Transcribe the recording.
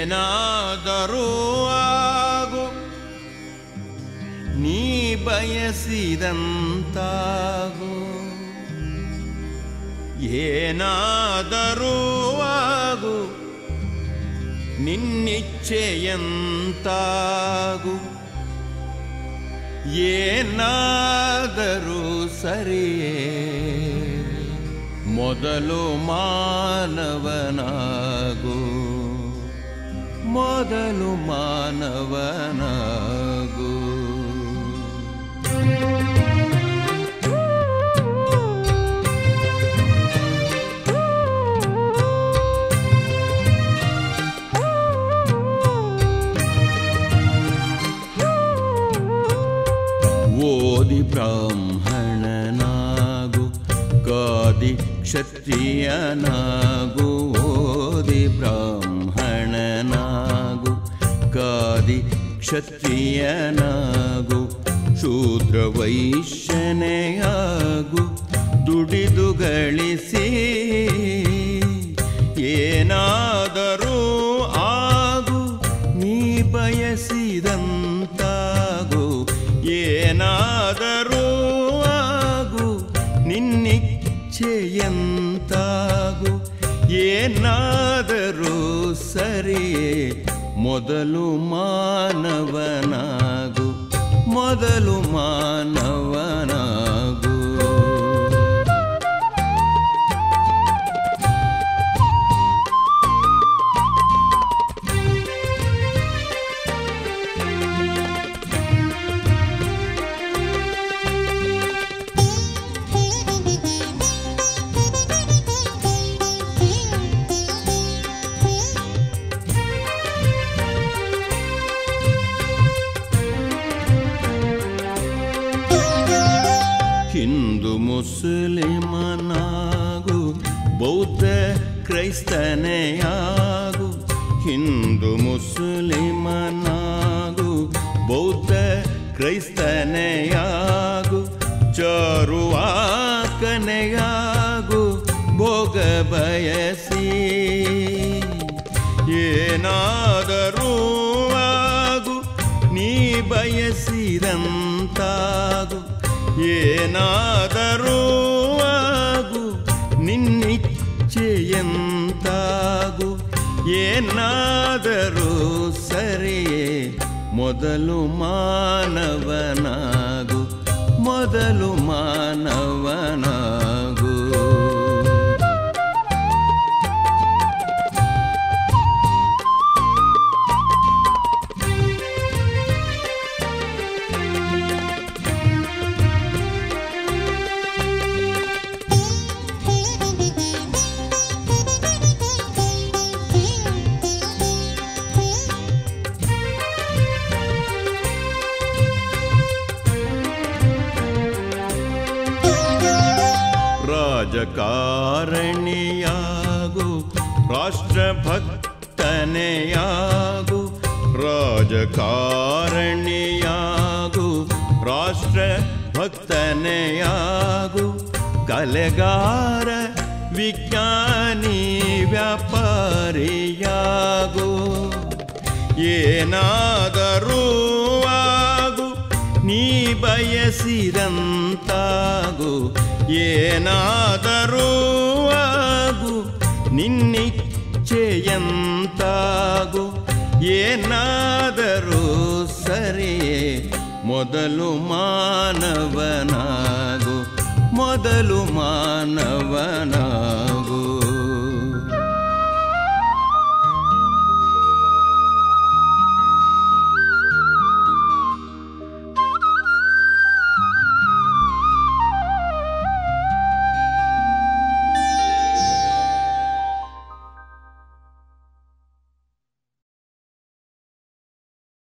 ಏನಾದರೂ ಆಗು. ನೀ ಬಯಸಿದಂತಾಗು. ಏನಾದರೂ ಆಗು. ನಿನ್ನಿಚ್ಛೆಯಂತಾಗು. ಏನಾದರೂ ಸರಿಯೇ ಮೊದಲು ಮಾನವನಾಗು. ಮೊದಲು ಮಾನವನಾಗು. ಓದಿ ಬ್ರಾಹ್ಮಣನಾಗು ಕಾದಿ ಕ್ಷತ್ರಿಯನಾಗು ಓದಿ ಬ್ರಾಹ್ಮಣನಾಗು ಕಾದಿ ಕ್ಷತ್ರಿಯನಾಗು ಶೂದ್ರ ವೈಶ್ಯನೆಯಾಗು ದುಡಿದು ಗಳಿಸಿ ಏನಾದರೂ ಆಗು, ನೀ ಬಯಸಿದಂತಾಗು, ಏನಾದರೂ ಆಗು, ನಿನ್ನಿಚ್ಛೆಯಂತಾಗು, ಏನಾದರೂ ಸರಿಯೇ ಮೊದಲು ಮಾನವನಾಗು ಮೊದಲು ಮಾನವನಾಗು ಮುಸ್ಲಿಮನಾಗು ಬೌದ್ಧ ಕ್ರೈಸ್ತನೆಯಾಗು. ಹಿಂದೂ ಮುಸ್ಲಿಮನಾಗು ಬೌದ್ಧ ಕ್ರೈಸ್ತನೆಯಾಗು. ಚರುವಾಕನೆಯಾಗು ಭೋಗ ಬಯಸಿ. ಏನಾದರೂ ಆಗು ನೀ ಬಯಸಿದಂತಾಗು. ಏನಾದರೂ ಆಗು ನಿನ್ನಿಚ್ಛೆಯಂತಾಗು ಏನಾದರೂ ಸರಿಯೇ ಮೊದಲು ಮಾನವನಾಗು ಮೊದಲು ಮಾನವನಾಗು. ರಾಜಕಾರಣಿಯಾಗು ರಾಷ್ಟ್ರಭಕ್ತನೆಯಾಗು ರಾಜಕಾರಣಿಯಾಗು ರಾಷ್ಟ್ರಭಕ್ತನೆಯಾಗು ಕಲೆಗಾರ ವಿಜ್ಞಾನಿ ವ್ಯಾಪಾರಿಯಾಗು. ಏನಾದರೂ ನೀ ಬಯಸಿದಂತಾಗು ಏನಾದರೂ ಆಗು ನಿನ್ನಿಚ್ಛೆಯಂತಾಗು ಏನಾದರೂ ಸರಿಯೇ ಮೊದಲು ಮಾನವನಾಗು ಮೊದಲು ಮಾನವನಾಗು